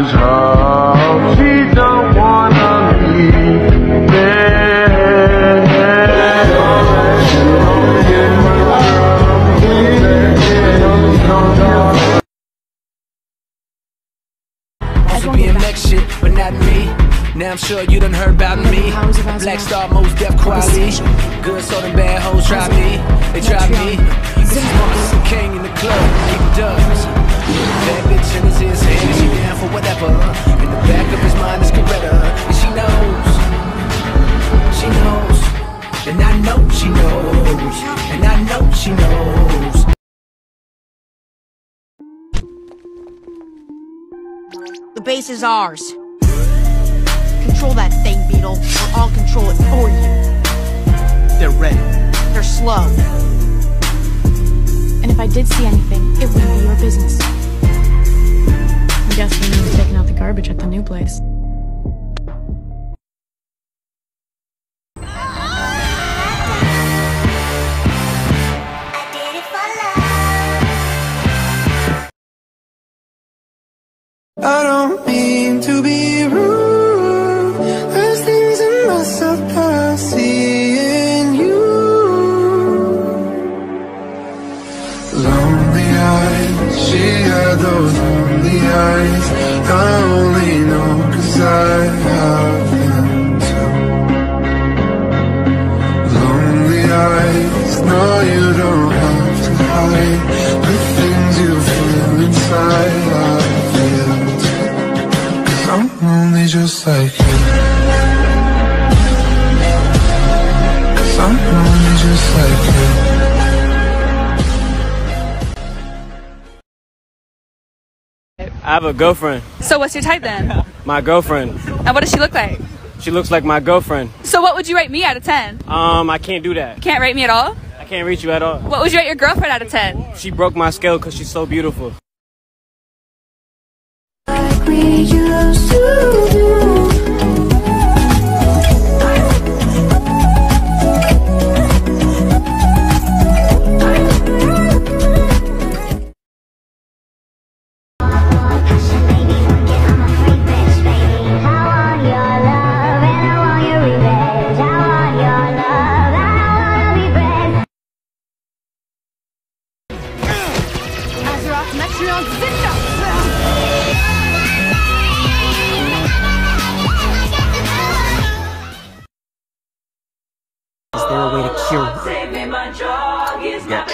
mother's house. She don't wanna my Some BMX shit, but not me. Now I'm sure you done heard about me. Black Star, Mos Def quality. Good, so them bad hoes try me. They try me. This is Marcus king in the club, keep dubs. Bad bitch in his down for whatever. In the back of his mind is Coretta, and she knows. She knows. And I know she knows. And I know she knows. The base is ours. Control that thing, Beetle, or I'll control it for you. They're ready. They're slow. And if I did see anything, it wouldn't be your business. New place. I don't mean to eyes, she had those lonely eyes. I only know cause I have them too. Lonely eyes, no you don't I have a girlfriend. So what's your type then? My girlfriend. And what does she look like? She looks like my girlfriend. So what would you rate me out of 10? Um, I can't do that. Can't rate me at all? I can't rate you at all. What would you rate your girlfriend out of 10? She broke my scale because she's so beautiful. Like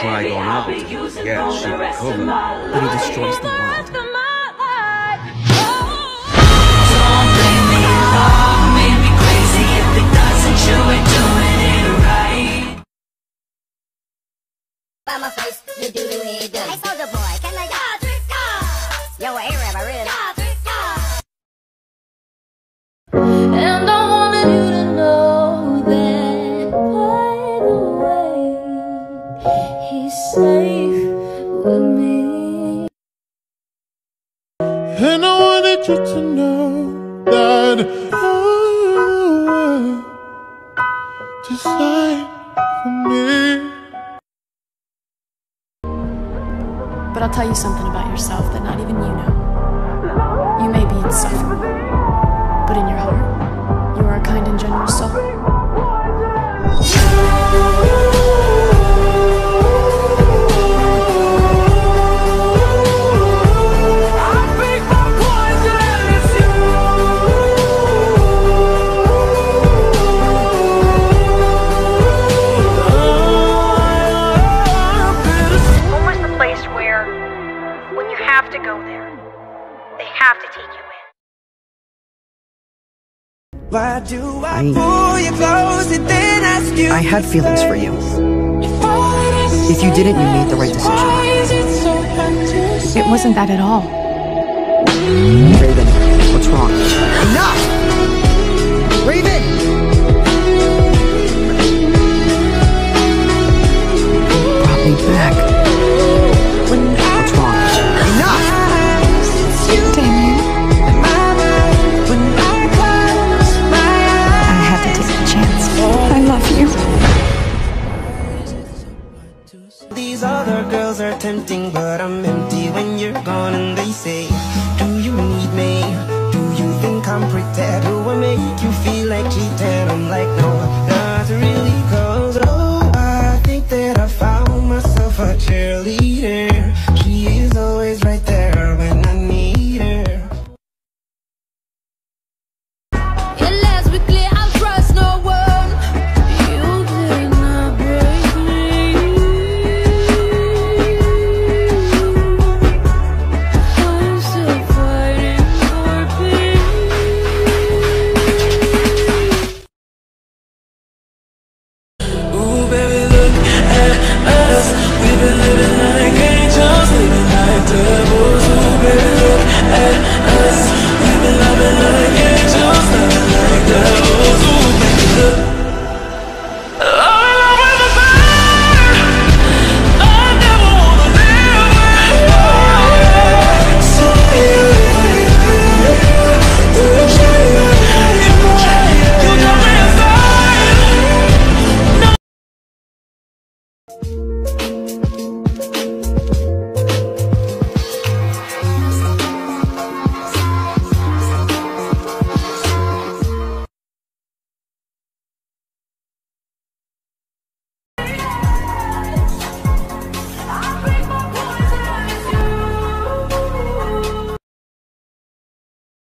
Got Trigon Appleton. Yeah, she recovered. But he destroys the world. With me. And I wanted you to know that you were designed for me. But I'll tell you something about yourself that not even you know. You may be insufferable, but in your heart, you are a kind and generous soul. Why do I I- pull you close and then ask you? I had feelings for you. If you didn't, you made the right decision. Why is it so hard to? It wasn't that at all. Raven, what's wrong? But I'm